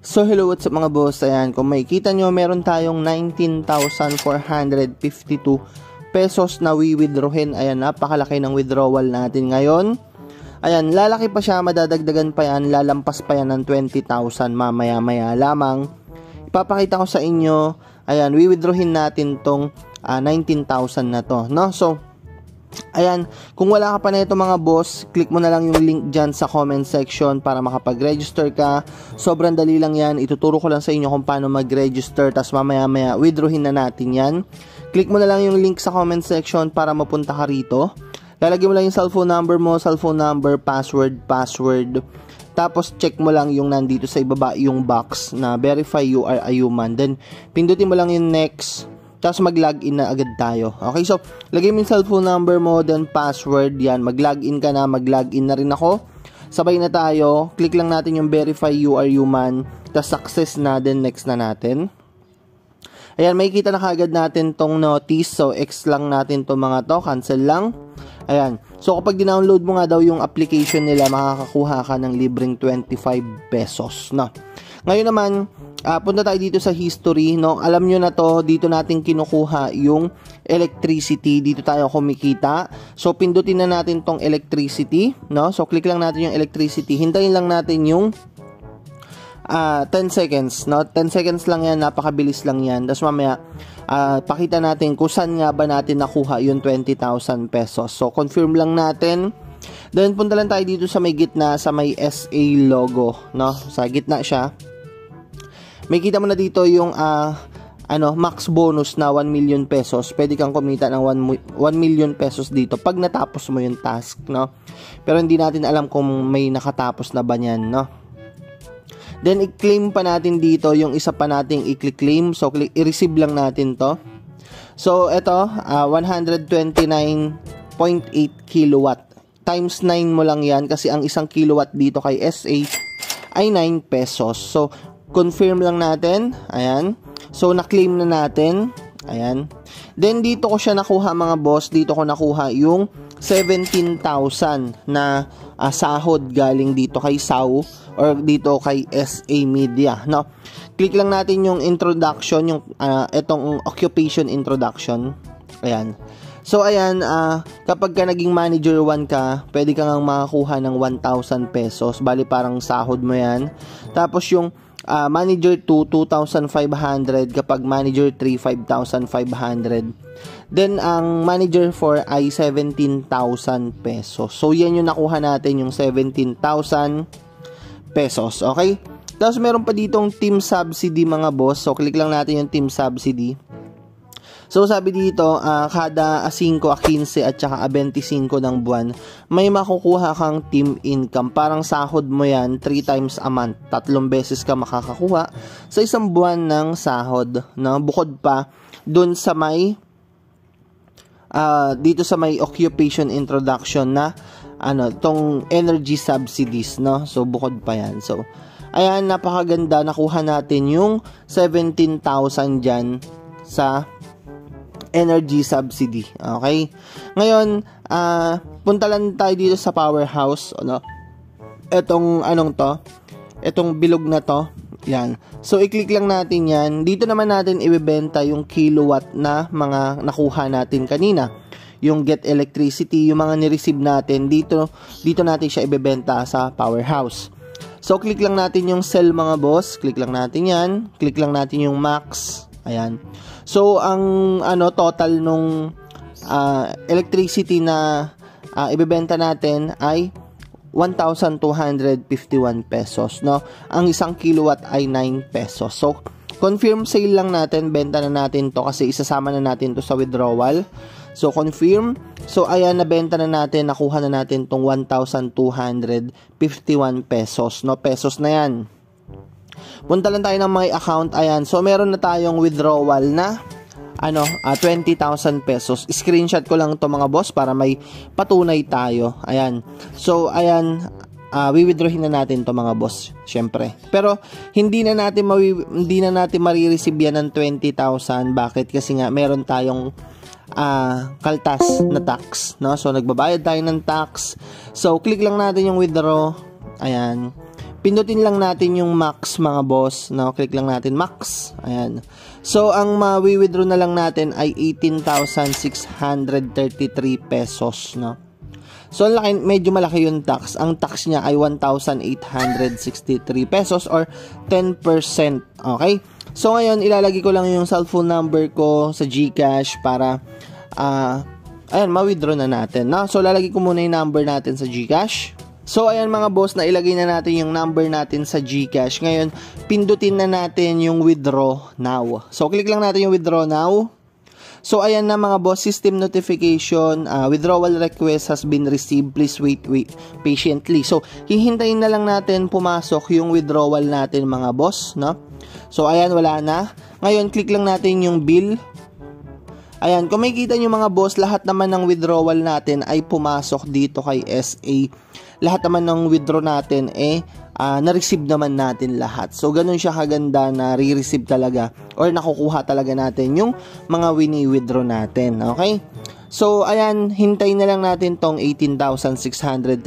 So hello what's up mga boss, ayan, kung makikita nyo meron tayong 19,452 pesos na wi-withdrawin, ayan, napakalaki ng withdrawal natin ngayon. Ayan, lalaki pa siya, madadagdagan pa yan, lalampas pa yan ng 20,000 mamaya-maya lamang. Ipapakita ko sa inyo, ayan, wi-withdrawin natin tong uh, ah, 19,000 na to, no? So, Ayan, kung wala ka pa na ito mga boss, click mo na lang yung link dyan sa comment section para makapag-register ka. Sobrang dali lang yan. Ituturo ko lang sa inyo kung paano mag-register. Tapos mamaya maya withdrawin na natin yan. Click mo na lang yung link sa comment section para mapunta ka rito. Lalagyan mo lang yung cellphone number mo, cellphone number, password, password. Tapos check mo lang yung nandito sa ibaba yung box na verify you are a human. Then pindutin mo lang yung next tapos mag-login na agad tayo. Okay, so, lagay mo yung cellphone number mo, then password, yan. Mag-login ka na, mag-login na rin ako. Sabay na tayo. Click lang natin yung verify you are human. Tapos success na, then next na natin. Ayan, makikita na kagad natin tong notice. So, X lang natin to mga to. Cancel lang. Ayan. So, kapag dinownload mo nga daw yung application nila, makakakuha ka ng libreng 25 pesos. No? Ngayon naman, uh, punta tayo dito sa history, no? Alam nyo na to, dito natin kinukuha yung electricity, dito tayo kumikita. So, pindutin na natin tong electricity, no? So, click lang natin yung electricity. Hintayin lang natin yung uh, ah, 10 seconds, no? 10 seconds lang yan, napakabilis lang yan. Tapos mamaya, uh, pakita natin kung saan nga ba natin nakuha yung 20,000 pesos. So, confirm lang natin. Then, punta lang tayo dito sa may gitna, sa may SA logo, no? Sa gitna siya. May kita mo na dito yung uh, ano, max bonus na 1 million pesos. Pwede kang kumita ng 1, 1 million pesos dito pag natapos mo yung task, no? Pero hindi natin alam kung may nakatapos na ba niyan, no? Then, i-claim pa natin dito yung isa pa nating i-claim. So, i-receive lang natin to. So, ito, uh, 129.8 kilowatt. Times 9 mo lang yan kasi ang isang kilowatt dito kay SA ay 9 pesos. So, confirm lang natin. Ayan. So, na-claim na natin. Ayan. Then, dito ko siya nakuha mga boss. Dito ko nakuha yung 17,000 na uh, sahod galing dito kay SAU or dito kay SA Media. No? Click lang natin yung introduction, yung uh, itong occupation introduction. Ayan. So, ayan, uh, kapag ka naging manager 1 ka, pwede ka ngang makakuha ng 1,000 pesos. Bali, parang sahod mo yan. Tapos, yung uh, manager 2 2,500 kapag manager 3 5,500 then ang manager 4 ay 17,000 pesos. So yan yung nakuha natin yung 17,000 pesos okay? Tapos meron pa ditong team subsidy mga boss. So click lang natin yung team subsidy So sabi dito, uh, kada 5, 15 at saka 25 ng buwan, may makukuha kang team income. Parang sahod mo yan 3 times a month. Tatlong beses ka makakakuha sa isang buwan ng sahod. No? Bukod pa, dun sa may uh, dito sa may occupation introduction na ano, tong energy subsidies, no? So, bukod pa yan. So, ayan, napakaganda. Nakuha natin yung 17,000 dyan sa energy subsidy. Okay? Ngayon, uh, punta lang tayo dito sa powerhouse. Ano? Etong anong to? Etong bilog na to. Yan. So, i-click lang natin yan. Dito naman natin ibebenta yung kilowatt na mga nakuha natin kanina. Yung get electricity, yung mga ni-receive natin, dito, dito natin siya ibebenta sa powerhouse. So, click lang natin yung sell mga boss. Click lang natin yan. Click lang natin yung max. Ayan. So, ang ano total nung uh, electricity na uh, ibebenta natin ay 1,251 pesos, no? Ang isang kilowatt ay 9 pesos. So, confirm sale lang natin, benta na natin to kasi isasama na natin to sa withdrawal. So, confirm. So, ayan, nabenta na natin, nakuha na natin tong 1,251 pesos, no? Pesos na yan. Punta lang tayo ng my account. Ayan. So, meron na tayong withdrawal na ano, uh, ah, 20,000 pesos. Screenshot ko lang to mga boss para may patunay tayo. Ayan. So, ayan, uh, wiwithdrawin na natin to mga boss, syempre. Pero hindi na natin mawi, hindi na natin marireceive yan ng 20,000. Bakit? Kasi nga meron tayong uh, kaltas na tax, no? So nagbabayad tayo ng tax. So click lang natin yung withdraw. Ayan pindutin lang natin yung max mga boss. No? Click lang natin max. Ayan. So, ang ma-withdraw na lang natin ay 18,633 pesos. No? So, laki, medyo malaki yung tax. Ang tax niya ay 1,863 pesos or 10%. Okay? So, ngayon, ilalagay ko lang yung cellphone number ko sa GCash para, uh, ayan, ma-withdraw na natin. No? So, lalagay ko muna yung number natin sa GCash. So, ayan mga boss, na ilagay na natin yung number natin sa GCash. Ngayon, pindutin na natin yung withdraw now. So, click lang natin yung withdraw now. So, ayan na mga boss, system notification, uh, withdrawal request has been received. Please wait, wait patiently. So, hihintayin na lang natin pumasok yung withdrawal natin mga boss, no? So, ayan, wala na. Ngayon, click lang natin yung bill. Ayan, kung makikita nyo mga boss, lahat naman ng withdrawal natin ay pumasok dito kay SA lahat naman ng withdraw natin eh uh, na-receive naman natin lahat. So ganun siya kaganda na re-receive talaga or nakukuha talaga natin yung mga wini-withdraw natin. Okay? So ayan, hintayin na lang natin tong 18,633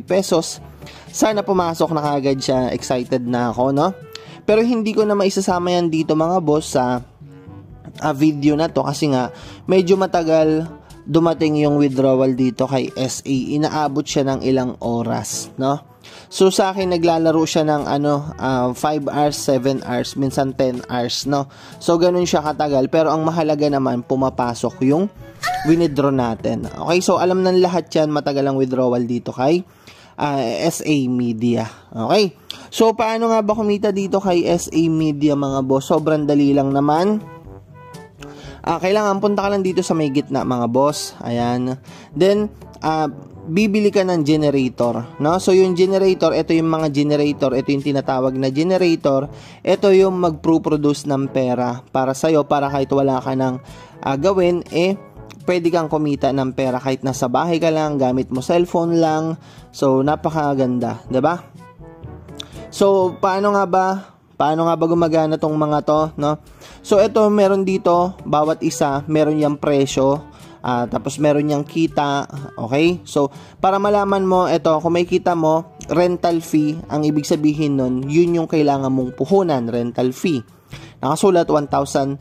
pesos. Sana pumasok na kagad siya. Excited na ako, no? Pero hindi ko na maisasama yan dito mga boss sa uh, video na to kasi nga medyo matagal dumating yung withdrawal dito kay SA, inaabot siya ng ilang oras, no? So sa akin naglalaro siya ng ano uh, ah, 5 hours, 7 hours, minsan 10 hours, no? So ganun siya katagal pero ang mahalaga naman pumapasok yung withdraw natin. Okay, so alam ng lahat 'yan matagal ang withdrawal dito kay uh, ah, SA Media. Okay? So paano nga ba kumita dito kay SA Media mga boss? Sobrang dali lang naman uh, kailangan punta ka lang dito sa may gitna mga boss. Ayan. Then, uh, bibili ka ng generator, no? So yung generator, ito yung mga generator, ito yung tinatawag na generator. Ito yung magpro-produce ng pera para sa iyo para kahit wala ka nang uh, gawin eh pwede kang kumita ng pera kahit nasa bahay ka lang, gamit mo cellphone lang. So napakaganda, 'di ba? So paano nga ba? Paano nga ba gumagana tong mga to, no? So ito meron dito, bawat isa meron yang presyo. Uh, tapos meron yang kita, okay? So, para malaman mo, ito, kung may kita mo, rental fee, ang ibig sabihin nun, yun yung kailangan mong puhunan, rental fee. Nakasulat 1,000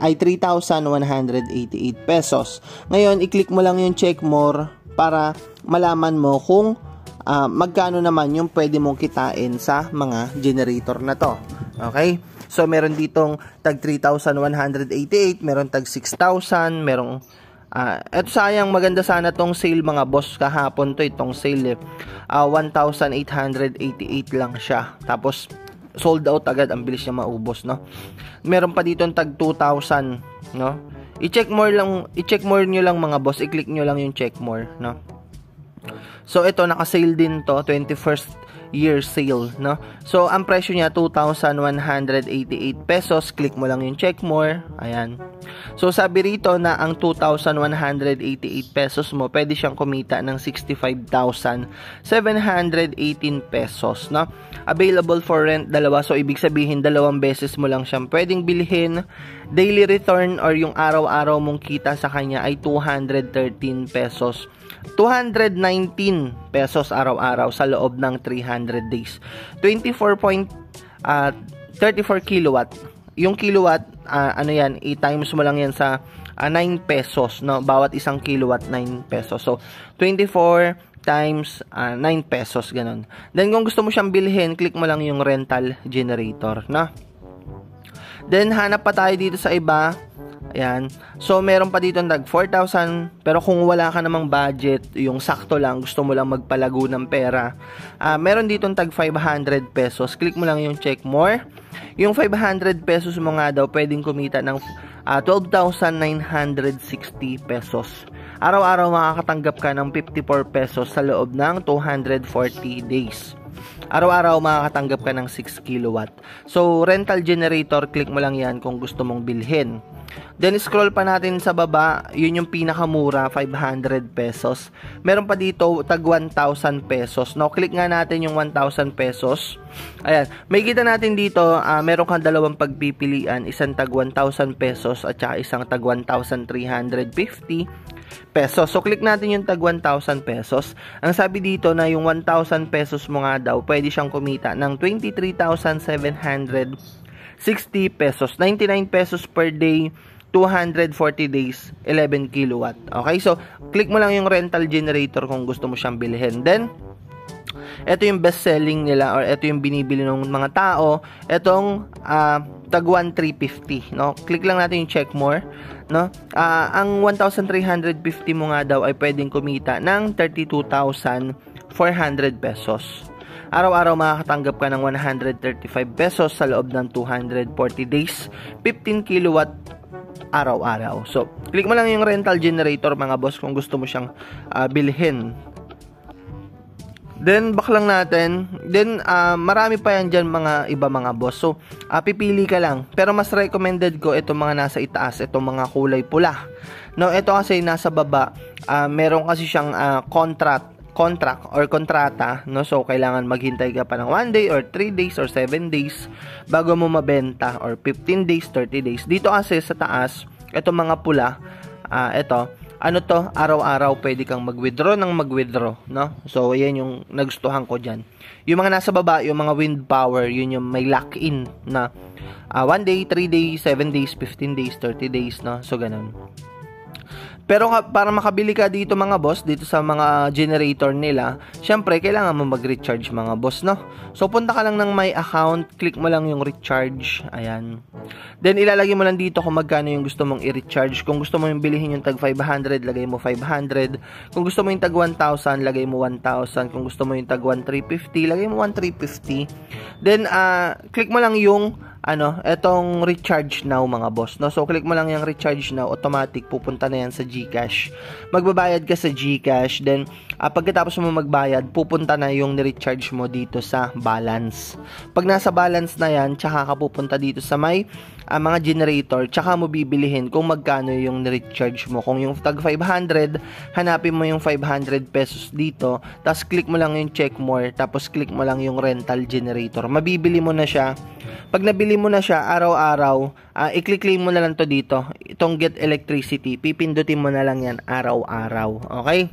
ay 3,188 pesos. Ngayon, i-click mo lang yung check more para malaman mo kung uh, magkano naman yung pwede mong kitain sa mga generator na to. Okay? So, meron ditong tag 3,188, meron tag 6,000, merong Uh, eto sayang maganda sana tong sale mga boss kahapon to itong sale eh. Uh, 1,888 lang siya. Tapos sold out agad ang bilis niya maubos no. Meron pa dito tag 2,000 no. I-check more lang i-check more niyo lang mga boss. I-click niyo lang yung check more no. So ito naka-sale din to 21st year sale, no? So, ang presyo niya 2,188 pesos. Click mo lang yung check more. Ayan. So, sabi rito na ang 2,188 pesos mo, pwede siyang kumita ng 65,718 pesos, no? Available for rent, dalawa. So, ibig sabihin, dalawang beses mo lang siyang pwedeng bilhin. Daily return or yung araw-araw mong kita sa kanya ay 213 pesos 219 pesos araw-araw sa loob ng 300 days. 24 point, uh, 34 kilowatt. Yung kilowatt, uh, ano yan, i-times mo lang yan sa uh, ah, 9 pesos, no? Bawat isang kilowatt, 9 pesos. So, 24 times uh, 9 pesos, ganun. Then, kung gusto mo siyang bilhin, click mo lang yung rental generator, no? Then, hanap pa tayo dito sa iba Ayan. So, meron pa dito nag 4,000. Pero kung wala ka namang budget, yung sakto lang, gusto mo lang magpalago ng pera, uh, meron dito tag 500 pesos. Click mo lang yung check more. Yung 500 pesos mo nga daw, pwedeng kumita ng uh, ah, 12,960 pesos. Araw-araw makakatanggap ka ng 54 pesos sa loob ng 240 days. Araw-araw makakatanggap ka ng 6 kilowatt. So, rental generator, click mo lang yan kung gusto mong bilhin. Then scroll pa natin sa baba, yun yung pinakamura, 500 pesos. Meron pa dito tag 1,000 pesos. Now click nga natin yung 1,000 pesos. Ayan, may kita natin dito, uh, meron kang dalawang pagpipilian, isang tag 1,000 pesos at saka isang tag 1,350 pesos. So, click natin yung tag 1,000 pesos. Ang sabi dito na yung 1,000 pesos mo nga daw, pwede siyang kumita ng 23,700 60 pesos. 99 pesos per day, 240 days, 11 kilowatt. Okay, so click mo lang yung rental generator kung gusto mo siyang bilhin. Then, ito yung best selling nila or ito yung binibili ng mga tao. Itong uh, tag 1350, no? Click lang natin yung check more, no? Uh, ang 1,350 mo nga daw ay pwedeng kumita ng 32,400 pesos. Araw-araw makakatanggap ka ng 135 pesos sa loob ng 240 days, 15 kilowatt araw-araw. So, click mo lang yung rental generator mga boss kung gusto mo siyang uh, bilhin. Then, back lang natin. Then, uh, marami pa yan dyan mga iba mga boss. So, uh, pipili ka lang. Pero mas recommended ko itong mga nasa itaas, itong mga kulay pula. No, ito kasi nasa baba, uh, meron kasi siyang uh, contract contract or kontrata, no? So, kailangan maghintay ka pa ng 1 day or 3 days or 7 days bago mo mabenta or 15 days, 30 days. Dito kasi sa taas, ito mga pula, uh, ito, ano to, araw-araw pwede kang mag-withdraw ng mag-withdraw, no? So, yan yung nagustuhan ko dyan. Yung mga nasa baba, yung mga wind power, yun yung may lock-in na uh, 1 day, 3 days, 7 days, 15 days, 30 days, no? So, ganun. Pero para makabili ka dito mga boss, dito sa mga generator nila, syempre kailangan mo mag-recharge mga boss, no? So punta ka lang ng my account, click mo lang yung recharge, ayan. Then ilalagay mo lang dito kung magkano yung gusto mong i-recharge. Kung gusto mo yung bilihin yung tag 500, lagay mo 500. Kung gusto mo yung tag 1,000, lagay mo 1,000. Kung gusto mo yung tag 1,350, lagay mo 1,350. Then uh, click mo lang yung ano, etong recharge now mga boss, no? So, click mo lang yung recharge now, automatic, pupunta na yan sa GCash. Magbabayad ka sa GCash, then, uh, pagkatapos mo magbayad, pupunta na yung recharge mo dito sa balance. Pag nasa balance na yan, tsaka ka pupunta dito sa may uh, mga generator, tsaka mo bibilihin kung magkano yung recharge mo. Kung yung tag 500, hanapin mo yung 500 pesos dito, tapos click mo lang yung check more, tapos click mo lang yung rental generator. Mabibili mo na siya pag nabili mo na siya araw-araw, uh, i-click mo na lang to dito. Itong get electricity, pipindutin mo na lang yan araw-araw. Okay?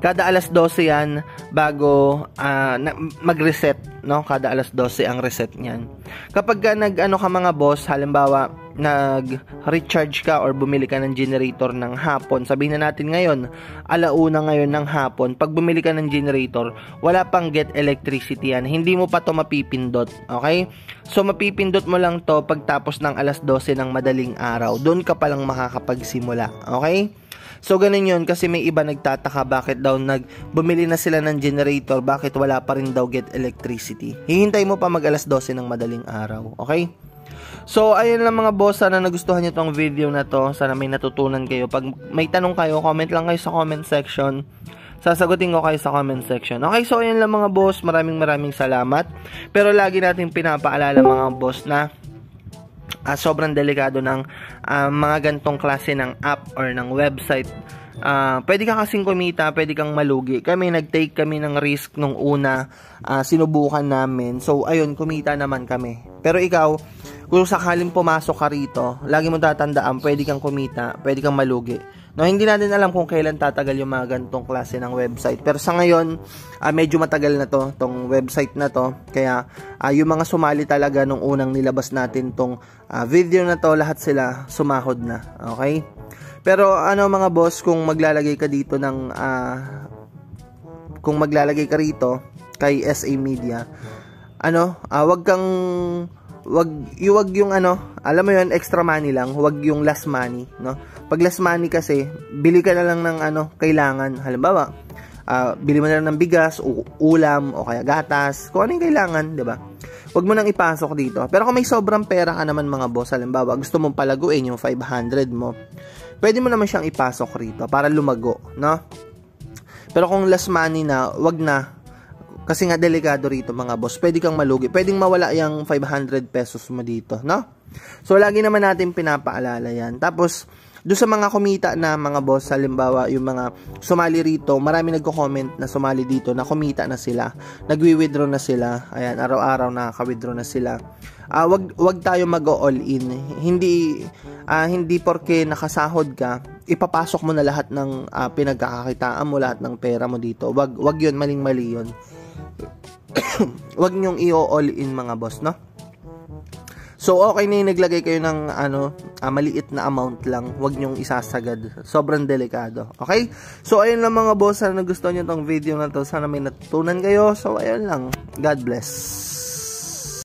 Kada alas 12 yan bago uh, mag-reset, no? Kada alas 12 ang reset niyan. Kapag ka nag-ano ka mga boss, halimbawa nag-recharge ka or bumili ka ng generator ng hapon, sabihin na natin ngayon, alauna ngayon ng hapon, pag bumili ka ng generator, wala pang get electricity yan. Hindi mo pa to mapipindot. Okay? So, mapipindot mo lang to pagtapos ng alas 12 ng madaling araw. Doon ka palang makakapagsimula. Okay? So, ganun yun kasi may iba nagtataka bakit daw nag bumili na sila ng generator, bakit wala pa rin daw get electricity. Hihintay mo pa mag alas 12 ng madaling araw. Okay? So, ayun lang mga boss. Sana nagustuhan nyo tong video na to. Sana may natutunan kayo. Pag may tanong kayo, comment lang kayo sa comment section. Sasagutin ko kayo sa comment section. Okay, so ayun lang mga boss. Maraming maraming salamat. Pero lagi natin pinapaalala mga boss na uh, sobrang delikado ng uh, mga gantong klase ng app or ng website uh, pwede ka kasing kumita, pwede kang malugi. Kami, nag-take kami ng risk nung una, uh, sinubukan namin. So, ayun, kumita naman kami. Pero ikaw, kung sakaling pumasok ka rito, lagi mo tatandaan, pwede kang kumita, pwede kang malugi. No, hindi natin alam kung kailan tatagal yung mga ganitong klase ng website. Pero sa ngayon, uh, medyo matagal na to, tong website na to. Kaya, uh, yung mga sumali talaga nung unang nilabas natin tong uh, video na to, lahat sila sumahod na. Okay? Pero ano mga boss, kung maglalagay ka dito ng uh, kung maglalagay ka rito kay SA Media, ano, uh, wag kang wag wag yung ano, alam mo 'yon, extra money lang, wag yung last money, no? Pag last money kasi, bili ka na lang ng ano, kailangan. Halimbawa, uh, bili mo na lang ng bigas, o ulam, o kaya gatas, kung ano yung kailangan, 'di ba? Huwag mo nang ipasok dito. Pero kung may sobrang pera ka naman mga boss, halimbawa, gusto mong palaguin yung 500 mo, pwede mo naman siyang ipasok rito para lumago, no? Pero kung last money na, wag na. Kasi nga delikado rito mga boss. Pwede kang malugi. Pwedeng mawala yung 500 pesos mo dito, no? So, lagi naman natin pinapaalala yan. Tapos, do sa mga kumita na mga boss, halimbawa yung mga sumali rito, marami nagko-comment na sumali dito na kumita na sila, nagwi-withdraw na sila, ayan, araw-araw nakaka-withdraw na sila. Uh, wag wag tayo mag-all in. Hindi uh, hindi porke nakasahod ka, ipapasok mo na lahat ng uh, pinagkakakitaan mo, lahat ng pera mo dito. Wag wag 'yun, maling-mali 'yun. Wag niyo i-all in mga boss, no? So, okay na yung naglagay kayo ng ano, uh, maliit na amount lang. Huwag nyong isasagad. Sobrang delikado. Okay? So, ayun lang mga boss. Sana gusto nyo tong video na to. Sana may natutunan kayo. So, ayun lang. God bless.